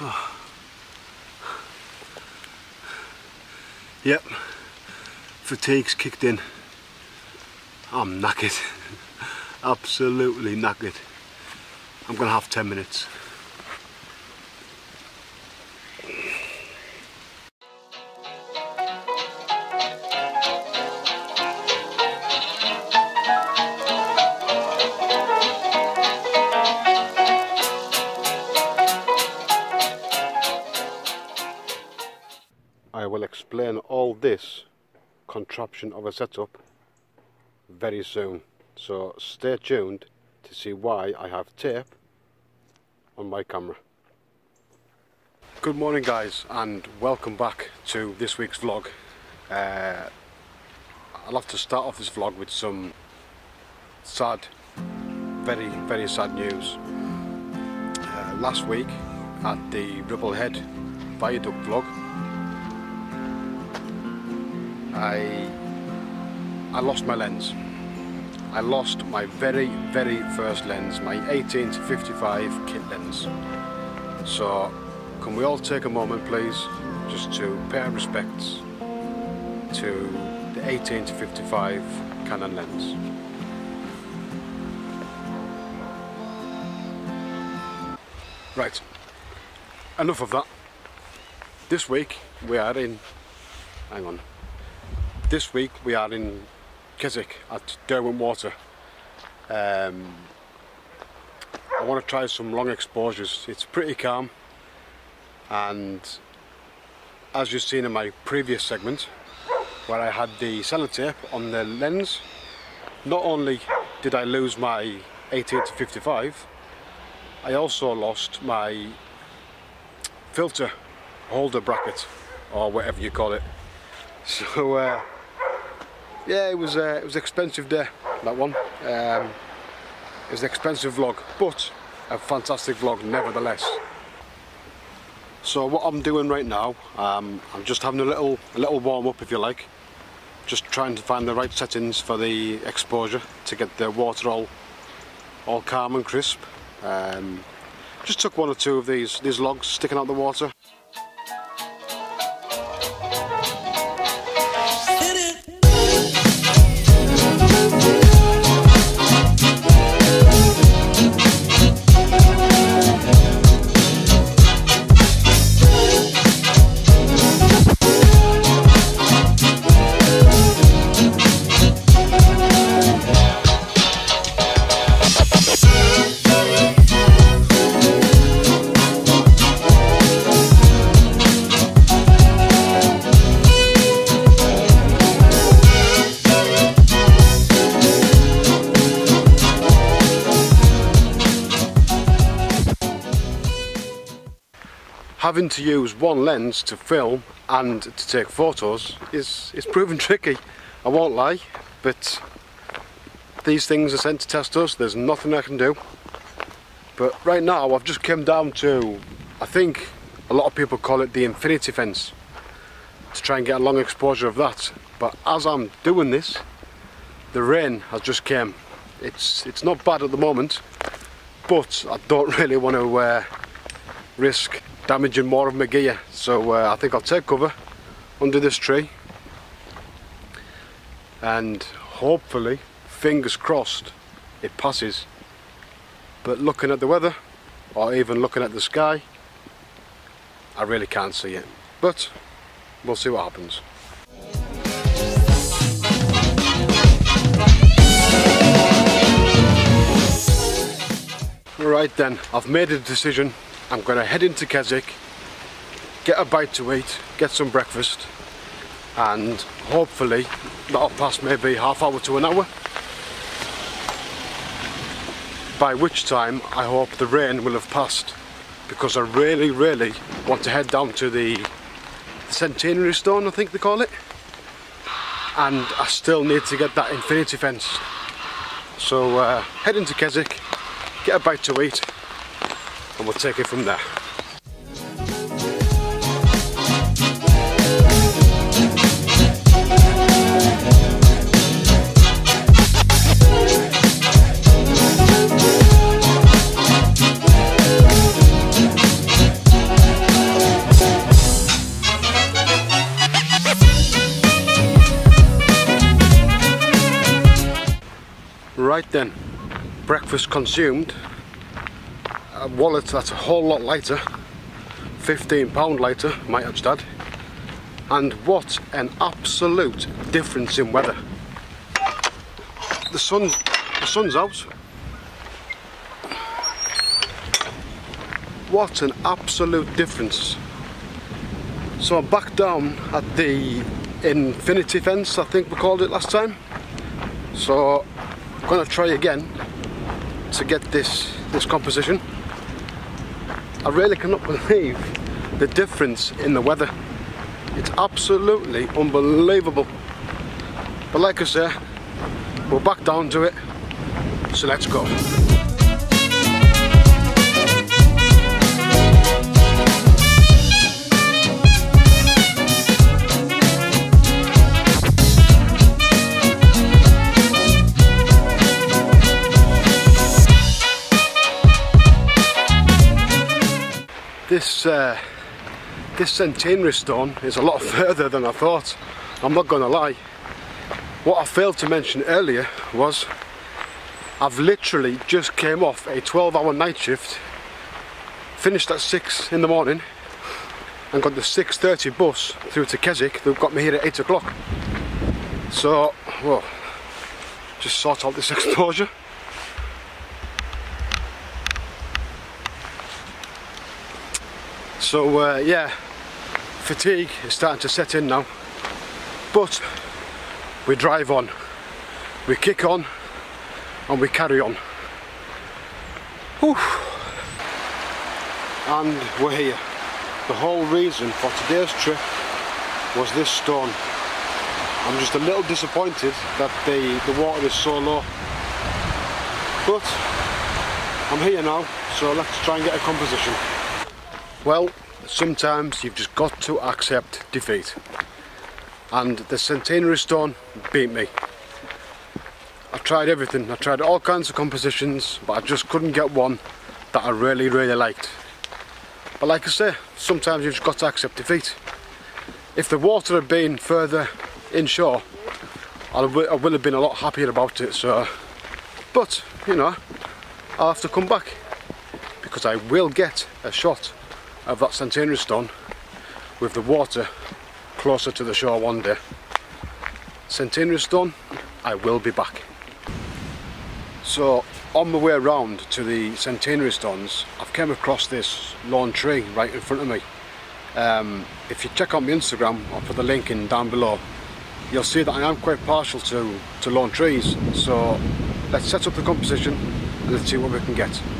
Yep, fatigue's kicked in. I'm knackered, absolutely knackered. I'm gonna have 10 minutes. Will explain all this contraption of a setup very soon. So stay tuned to see why I have tape on my camera. Good morning guys and welcome back to this week's vlog. Uh, I'll have to start off this vlog with some sad, very very sad news. Uh, last week at the Ribblehead Viaduct vlog I I lost my lens. I lost my very very first lens, my 18 to 55 kit lens. So can we all take a moment please just to pay our respects to the 18 to 55 Canon lens. Right, enough of that. This week we are in, hang on, this week we are in Keswick at Derwent Water. Um, I want to try some long exposures. It's pretty calm and as you've seen in my previous segment where I had the sellotape on the lens not only did I lose my 18 to 55 I also lost my filter holder bracket or whatever you call it so uh, yeah, it was uh, it was expensive day that one. Um, it was an expensive vlog, but a fantastic vlog nevertheless. So what I'm doing right now, um, I'm just having a little a little warm up if you like. Just trying to find the right settings for the exposure to get the water all all calm and crisp. Um, just took one or two of these these logs sticking out the water. Having to use one lens to film and to take photos is, is proven tricky. I won't lie, but these things are sent to test us, there's nothing I can do. But right now I've just come down to, I think a lot of people call it the infinity fence, to try and get a long exposure of that. But as I'm doing this, the rain has just came. It's, it's not bad at the moment, but I don't really want to uh, risk damaging more of my gear. So uh, I think I'll take cover under this tree. And hopefully fingers crossed it passes. But looking at the weather or even looking at the sky I really can't see it. But we'll see what happens. Right then, I've made a decision I'm going to head into Keswick, get a bite to eat, get some breakfast and hopefully that'll pass maybe half hour to an hour by which time I hope the rain will have passed because I really really want to head down to the centenary stone I think they call it and I still need to get that infinity fence. So uh, head into Keswick get a bite to eat and we'll take it from there. Right then, breakfast consumed, a wallet that's a whole lot lighter, 15 pound lighter might have add, and what an absolute difference in weather. The sun, the sun's out. What an absolute difference. So I'm back down at the infinity fence, I think we called it last time. So I'm gonna try again to get this this composition. I really cannot believe the difference in the weather. It's absolutely unbelievable. But like I say, we're back down to it. So let's go. This uh, this centenary stone is a lot further than I thought. I'm not gonna lie. What I failed to mention earlier was I've literally just came off a 12 hour night shift, finished at 6 in the morning and got the 6.30 bus through to Keswick that got me here at 8 o'clock. So, well, just sort out this exposure. So uh, yeah, fatigue is starting to set in now. But we drive on, we kick on, and we carry on. Whew. And we're here. The whole reason for today's trip was this stone. I'm just a little disappointed that the, the water is so low. But I'm here now, so let's try and get a composition. Well, sometimes you've just got to accept defeat. And the centenary stone beat me. I tried everything, I tried all kinds of compositions, but I just couldn't get one that I really, really liked. But like I say, sometimes you've just got to accept defeat. If the water had been further inshore, I would, have been a lot happier about it, so... But, you know, I'll have to come back, because I will get a shot of that centenary stone with the water closer to the shore one day. Centenary stone, I will be back. So on my way around to the centenary stones, I've came across this lone tree right in front of me. Um, if you check out my Instagram, I'll put the link in down below, you'll see that I am quite partial to, to lone trees. So let's set up the composition and let's see what we can get.